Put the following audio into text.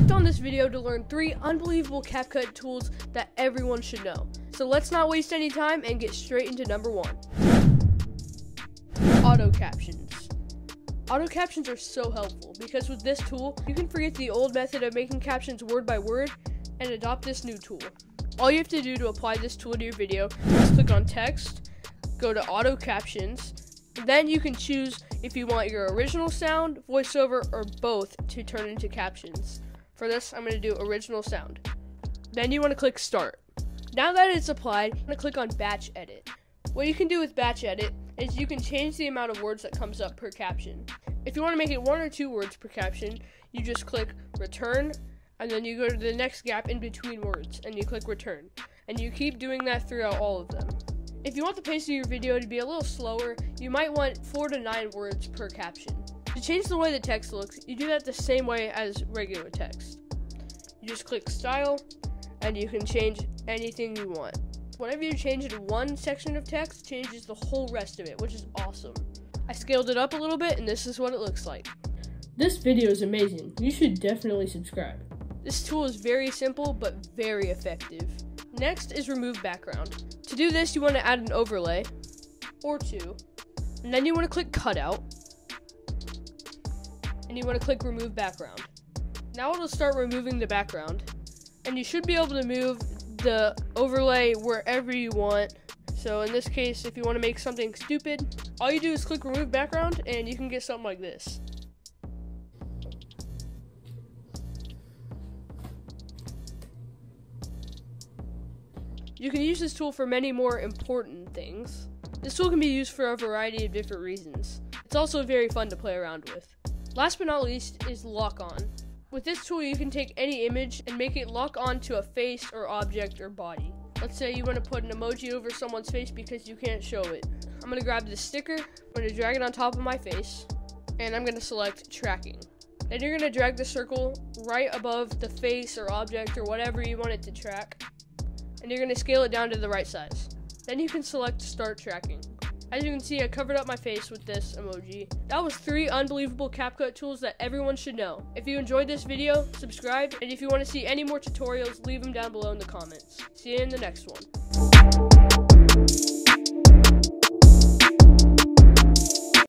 clicked on this video to learn three unbelievable CapCut tools that everyone should know. So let's not waste any time and get straight into number one. Auto captions. Auto captions are so helpful because with this tool, you can forget the old method of making captions word by word and adopt this new tool. All you have to do to apply this tool to your video is click on text, go to auto captions, then you can choose if you want your original sound, voiceover, or both to turn into captions. For this, I'm going to do original sound. Then you want to click start. Now that it's applied, I'm going to click on batch edit. What you can do with batch edit is you can change the amount of words that comes up per caption. If you want to make it one or two words per caption, you just click return and then you go to the next gap in between words and you click return. And you keep doing that throughout all of them. If you want the pace of your video to be a little slower, you might want 4 to 9 words per caption. To change the way the text looks, you do that the same way as regular text. You just click style and you can change anything you want. Whenever you change it one section of text, changes the whole rest of it, which is awesome. I scaled it up a little bit and this is what it looks like. This video is amazing. You should definitely subscribe. This tool is very simple but very effective. Next is remove background. To do this, you want to add an overlay or two, and then you want to click cutout, and you want to click remove background. Now it'll start removing the background, and you should be able to move the overlay wherever you want. So in this case, if you want to make something stupid, all you do is click remove background, and you can get something like this. You can use this tool for many more important things. This tool can be used for a variety of different reasons. It's also very fun to play around with. Last but not least is lock on. With this tool, you can take any image and make it lock on to a face or object or body. Let's say you want to put an emoji over someone's face because you can't show it. I'm going to grab this sticker, I'm going to drag it on top of my face, and I'm going to select tracking. Then you're going to drag the circle right above the face or object or whatever you want it to track and you're going to scale it down to the right size. Then you can select start tracking. As you can see, I covered up my face with this emoji. That was three unbelievable CapCut tools that everyone should know. If you enjoyed this video, subscribe, and if you want to see any more tutorials, leave them down below in the comments. See you in the next one.